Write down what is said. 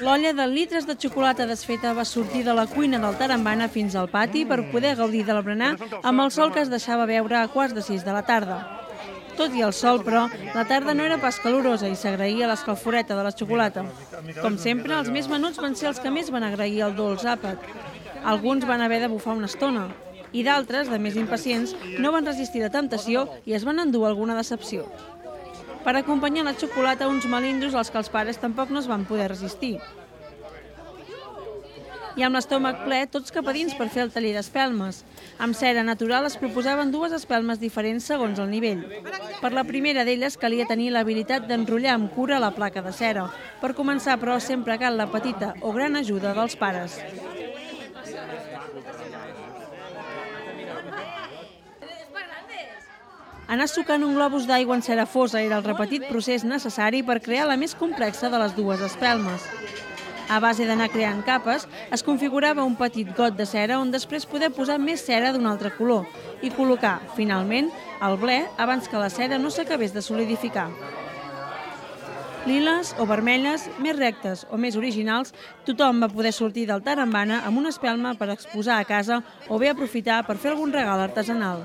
L'olla de litres de xocolata desfeta va sortir de la cuina del Tarambana fins al pati per poder gaudir del berenar amb el sol que es deixava veure a quarts de sis de la tarda. Tot i el sol, però, la tarda no era pas calorosa i s'agraïa l'escalforeta de la xocolata. Com sempre, els més menuts van ser els que més van agrair el dolç àpat. Alguns van haver de bufar una estona, i d'altres, de més impacients, no van resistir la temptació i es van endur alguna decepció. Per acompanyar la xocolata, uns melindros als que els pares tampoc no es van poder resistir. I amb l'estómac ple, tots cap a dins per fer el taller d'espelmes. Amb cera natural es proposaven dues espelmes diferents segons el nivell. Per la primera d'elles calia tenir l'habilitat d'enrotllar amb cura la placa de cera. Per començar, però, sempre cal la petita o gran ajuda dels pares. Anar sucant un globus d'aigua en cera fosa era el repetit procés necessari per crear la més complexa de les dues espelmes. A base d'anar creant capes, es configurava un petit got de cera on després poder posar més cera d'un altre color i col·locar, finalment, el ble abans que la cera no s'acabés de solidificar. Liles o vermelles, més rectes o més originals, tothom va poder sortir del Tarambana amb una espelma per exposar a casa o bé aprofitar per fer algun regal artesanal.